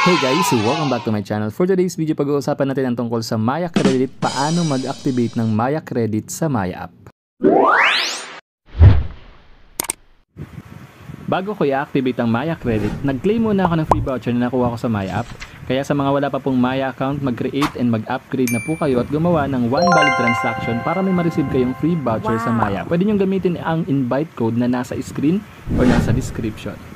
Hey guys, welcome back to my channel. For today's video, pag-uusapan natin ang tungkol sa Maya Credit, paano mag-activate ng Maya Credit sa Maya app. Bago ko i-activate ang Maya Credit, nag-claim muna ako ng free voucher na nakuha ko sa Maya app. Kaya sa mga wala pa pong Maya account, mag-create and mag-upgrade na po kayo at gumawa ng one valid transaction para may ma-receive kayong free voucher sa Maya. Pwede nyo gamitin ang invite code na nasa screen or nasa description.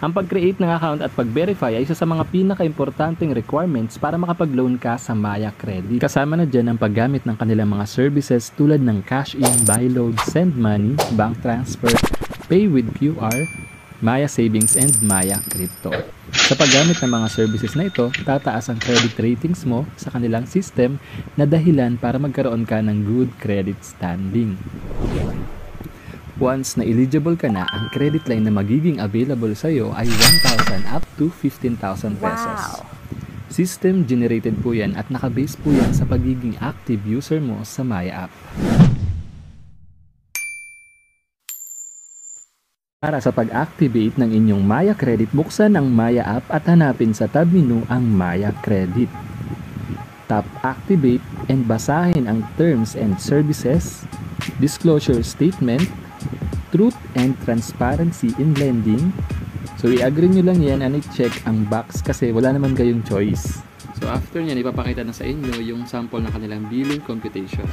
Ang pag-create ng account at pag-verify ay isa sa mga pinaka-importanting requirements para makapag-loan ka sa Maya Credit. Kasama na dyan ang paggamit ng kanilang mga services tulad ng cash in, buy load, send money, bank transfer, pay with QR, Maya Savings and Maya Crypto. Sa paggamit ng mga services na ito, tataas ang credit ratings mo sa kanilang system na dahilan para magkaroon ka ng good credit standing. Once na eligible ka na, ang credit line na magiging available sa iyo ay 1,000 up to 15,000 pesos. System generated po yan at nakabase po yan sa pagiging active user mo sa Maya app. Para sa pag-activate ng inyong Maya Credit, buksan ang Maya app at hanapin sa tab menu ang Maya Credit. Tap Activate and basahin ang Terms and Services, Disclosure Statement, truth and transparency in lending. So i-agree nyo lang yan and i-check ang box kasi wala naman kayong choice. So after nyan, ipapakita na sa inyo yung sample ng kanilang billing computation.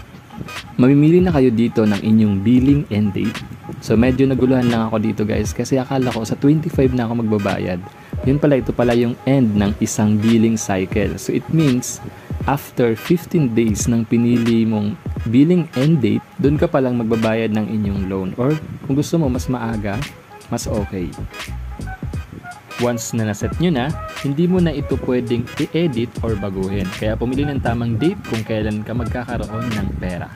Mamimili na kayo dito ng inyong billing end date. So medyo naguluhan lang ako dito guys kasi akala ko sa 25 na ako magbabayad. Yun pala, ito pala yung end ng isang billing cycle. So it means after 15 days ng pinili mong billing end date, doon ka palang magbabayad ng inyong loan. Or kung gusto mo mas maaga, mas okay. Once na naset nyo na, hindi mo na ito pwedeng i-edit or baguhin. Kaya pumili ng tamang date kung kailan ka magkakaroon ng pera.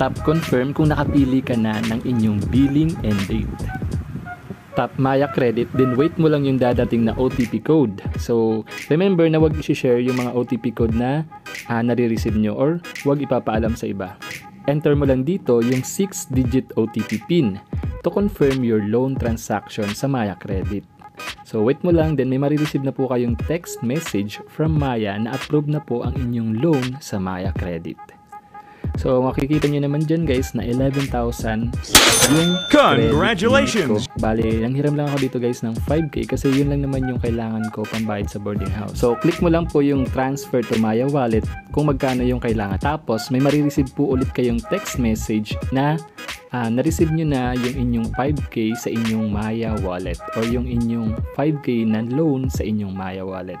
Tap confirm kung nakapili ka na ng inyong billing end date tap Maya Credit, then wait mo lang yung dadating na OTP code. So, remember na wag i-share yung mga OTP code na uh, nare-receive nyo or wag ipapaalam sa iba. Enter mo lang dito yung 6-digit OTP PIN to confirm your loan transaction sa Maya Credit. So, wait mo lang, then may marireceive na po kayong text message from Maya na approve na po ang inyong loan sa Maya Credit. So makikita nyo naman dyan guys na 11,000 yung Congratulations! Ko. Bali, ang hiram lang ako dito guys ng 5k kasi yun lang naman yung kailangan ko pambayad sa boarding house. So click mo lang po yung transfer to Maya Wallet kung magkano yung kailangan. Tapos may marireceive po ulit kayong text message na uh, na-receive nyo na yung inyong 5k sa inyong Maya Wallet or yung inyong 5k na loan sa inyong Maya Wallet.